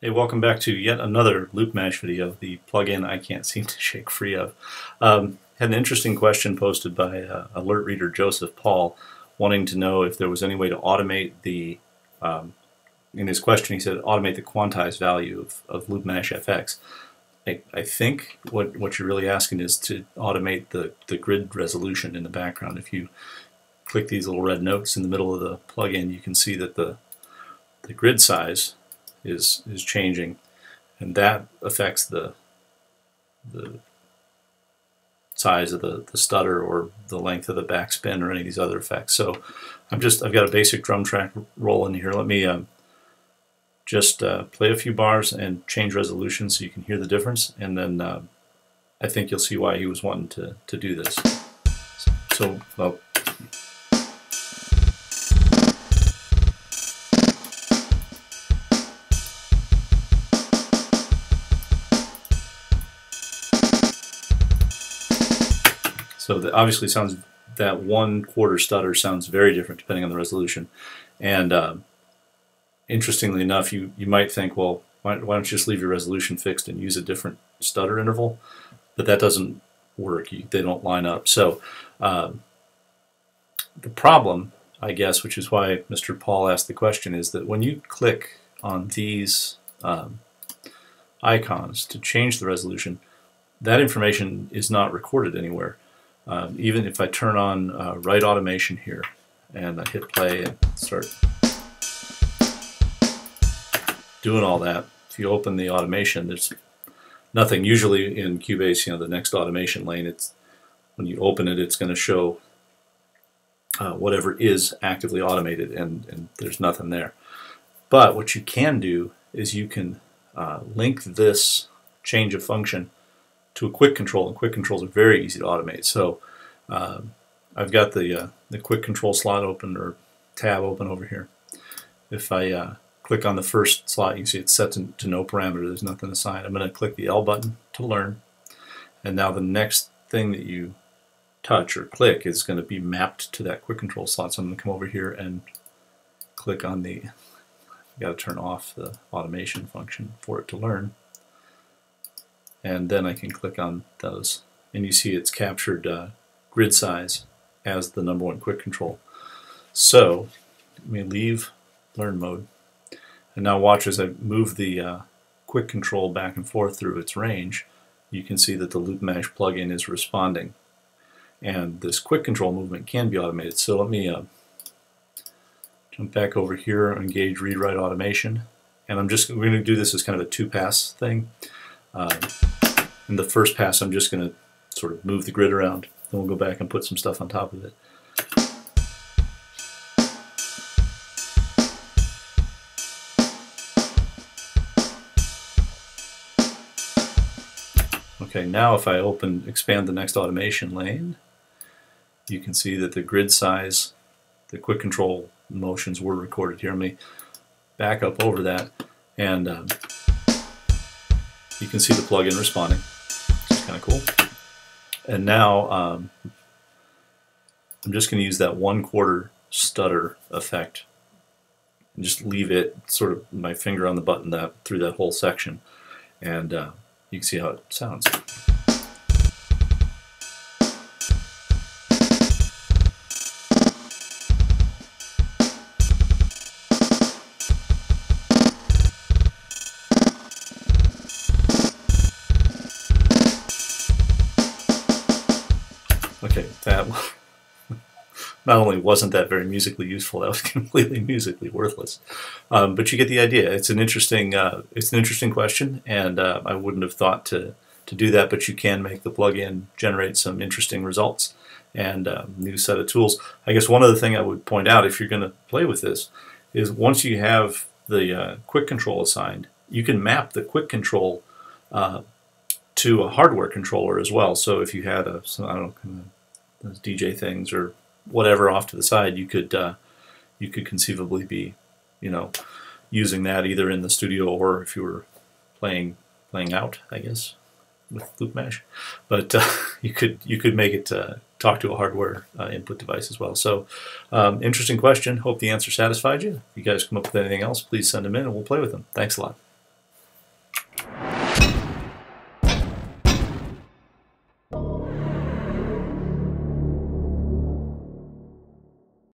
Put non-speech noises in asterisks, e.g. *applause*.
Hey, welcome back to yet another LoopMash video, the plugin I can't seem to shake free of. Um, had an interesting question posted by uh, alert reader Joseph Paul, wanting to know if there was any way to automate the, um, in his question he said, automate the quantized value of, of LoopMash FX. I, I think what, what you're really asking is to automate the, the grid resolution in the background. If you click these little red notes in the middle of the plugin, you can see that the, the grid size is is changing, and that affects the the size of the, the stutter or the length of the backspin or any of these other effects. So I'm just I've got a basic drum track rolling here. Let me um, just uh, play a few bars and change resolution so you can hear the difference, and then uh, I think you'll see why he was wanting to to do this. So well, So that obviously sounds that one quarter stutter sounds very different depending on the resolution. And uh, interestingly enough, you you might think, well, why, why, don't you just leave your resolution fixed and use a different stutter interval? But that doesn't work. You, they don't line up. So uh, the problem, I guess, which is why Mr. Paul asked the question, is that when you click on these um, icons to change the resolution, that information is not recorded anywhere. Um, even if I turn on uh, write automation here and I hit play and start doing all that, if you open the automation, there's nothing. Usually in Cubase, you know, the next automation lane, it's when you open it, it's going to show uh, whatever is actively automated, and, and there's nothing there. But what you can do is you can uh, link this change of function to a quick control, and quick controls are very easy to automate. So um, I've got the uh, the quick control slot open or tab open over here. If I uh, click on the first slot, you can see it's set to, to no parameter. There's nothing assigned. I'm going to click the L button to learn, and now the next thing that you touch or click is going to be mapped to that quick control slot. So I'm going to come over here and click on the. I've Got to turn off the automation function for it to learn and then I can click on those. And you see it's captured uh, grid size as the number one quick control. So let me leave learn mode. And now watch as I move the uh, quick control back and forth through its range you can see that the LoopMash plugin is responding. And this quick control movement can be automated. So let me uh, jump back over here engage read write automation. And I'm just going to do this as kind of a two pass thing. Um, in the first pass, I'm just going to sort of move the grid around. Then we'll go back and put some stuff on top of it. Okay, now if I open, expand the next automation lane, you can see that the grid size, the quick control motions were recorded here. Let me back up over that and um, you can see the plugin responding, cool. And now um, I'm just going to use that one quarter stutter effect and just leave it sort of my finger on the button that through that whole section and uh, you can see how it sounds. That *laughs* not only wasn't that very musically useful, that was *laughs* completely musically worthless. Um, but you get the idea. It's an interesting, uh, it's an interesting question, and uh, I wouldn't have thought to to do that. But you can make the plugin generate some interesting results and um, new set of tools. I guess one other thing I would point out, if you're going to play with this, is once you have the uh, quick control assigned, you can map the quick control uh, to a hardware controller as well. So if you had a, I don't know, those DJ things or whatever off to the side, you could uh, you could conceivably be, you know, using that either in the studio or if you were playing playing out, I guess, with LoopMash. But uh, *laughs* you could you could make it uh, talk to a hardware uh, input device as well. So, um, interesting question. Hope the answer satisfied you. If you guys come up with anything else, please send them in and we'll play with them. Thanks a lot.